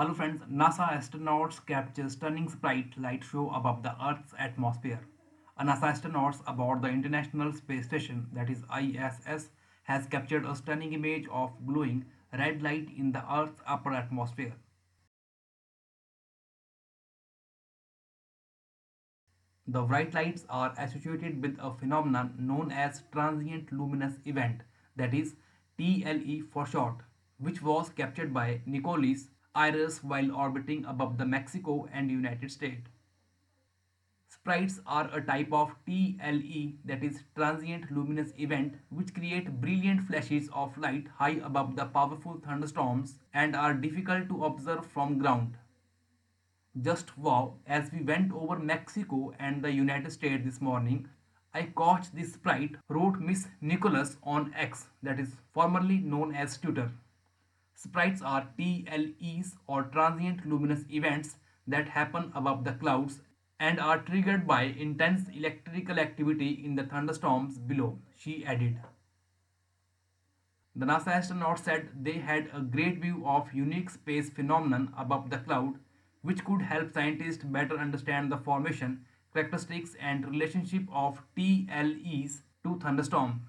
Hello friends, NASA astronauts capture stunning sprite light show above the Earth's atmosphere. A NASA astronauts aboard the International Space Station, that is ISS, has captured a stunning image of glowing red light in the Earth's upper atmosphere. The bright lights are associated with a phenomenon known as transient luminous event, that is TLE for short, which was captured by Nicolas Ayers while orbiting above the Mexico and United States. Sprites are a type of TLE that is transient luminous event which create brilliant flashes of light high above the powerful thunderstorms and are difficult to observe from ground. Just wow, as we went over Mexico and the United States this morning, I caught this sprite, wrote Miss Nicholas on X, that is formerly known as Twitter. Sprites are TLEs or transient luminous events that happen above the clouds and are triggered by intense electrical activity in the thunderstorms below, she added. The NASA astronauts said they had a great view of unique space phenomenon above the cloud which could help scientists better understand the formation, characteristics and relationship of TLEs to thunderstorm.